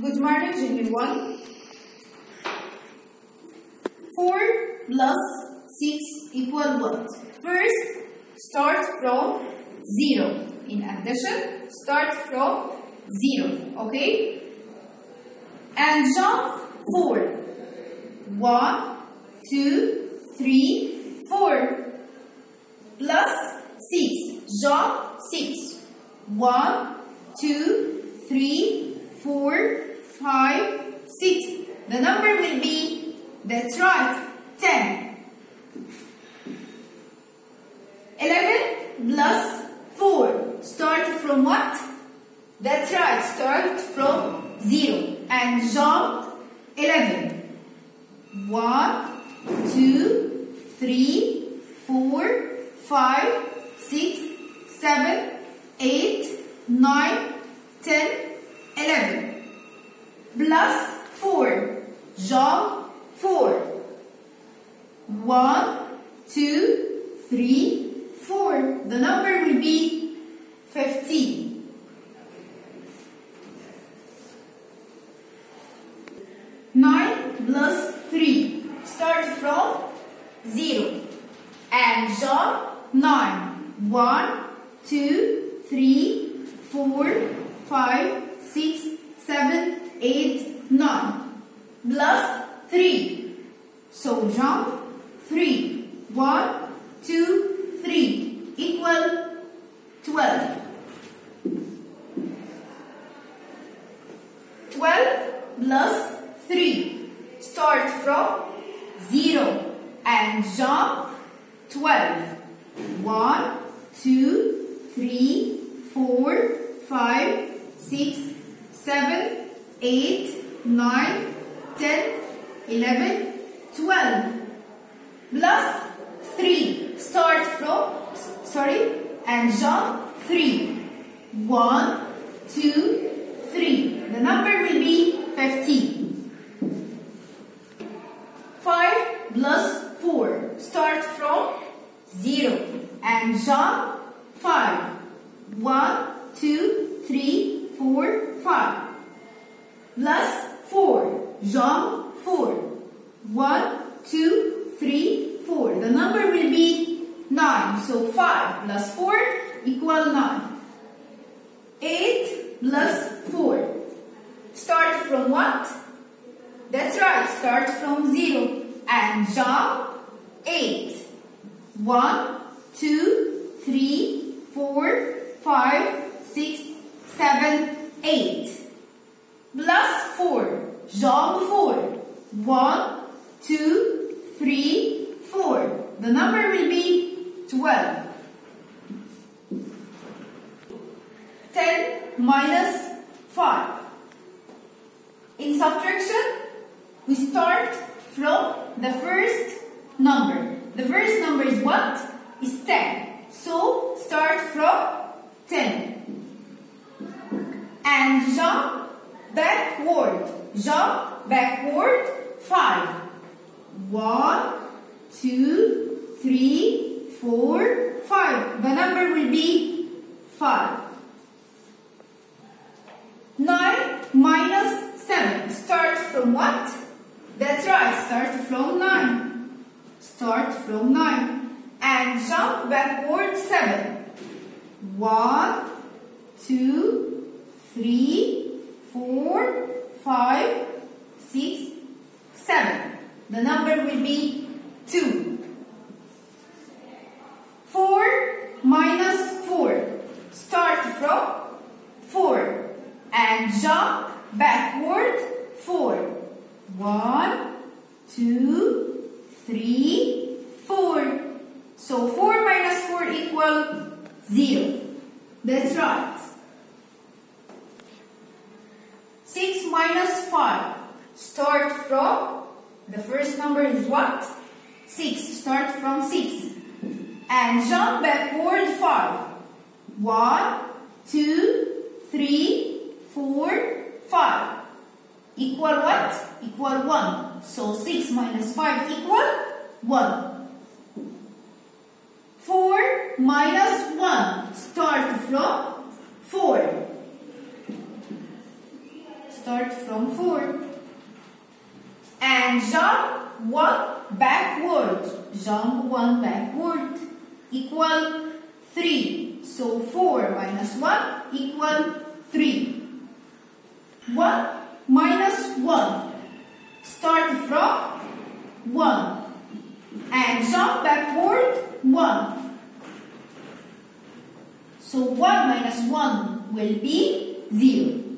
Good morning, Junior 1. 4 plus 6 equal what? First, start from 0. In addition, start from 0. Okay? And jump 4. 1, 2, 3, 4. Plus 6. Jump 6. 1, 2, 3, 4, 5, 6. The number will be, that's right, 10. 11 plus 4. Start from what? That's right, start from 0. And jump 11. 1, 2, 3, 4, 5, 6, 7, 8, 9, 10, 11. Plus 4. Jump 4. 1, 2, 3, 4. The number will be 15. Nine plus three. Start from zero. And jump nine. One, two, three, four, five, six, seven, eight, nine. Plus three. So jump three. One, two, three. Equal twelve. Twelve plus three. Start from zero and jump twelve. One, two, three, four, five, six, seven, eight, nine, ten, eleven, twelve. Plus three. Start from sorry and jump three. One, two, three. The number will be fifteen. Five plus four. Start from zero and jump five. One, two, three, four, five plus 4. Jean 4. 1, 2, 3, 4. The number will be 9. So 5 plus 4 equal 9. 8 plus 4. Start from what? That's right. Start from 0. And Jean 8. 1, 2, 3, 4, 5, 6, 7, 8. One, two, three, four. The number will be twelve. Ten minus five. In subtraction, we start from the first number. The first number is what? Is 10. So, start from 10. And jump backward. Jump backward 5. 1, 2, 3, 4, 5. The number will be 5. 9 minus 7. Start from what? That's right, start from 9. Start from 9. And jump backward 7. 1, 2, 3, 4, 5, 6, 7. The number will be 2. 4 minus 4. Start from 4 and jump backward 4. 1, 2, 3, 4. So 4 minus 4 equal 0. That's right. 6 minus 5. Start from, the first number is what? 6. Start from 6. And jump backward 5. 1, 2, 3, 4, 5. Equal what? Equal 1. So 6 minus 5 equal 1. 4 minus 1. Start from 4. start from 4. And jump 1 backward. Jump 1 backward equal 3. So 4 minus 1 equal 3. 1 minus 1. Start from 1. And jump backward 1. So 1 minus 1 will be 0.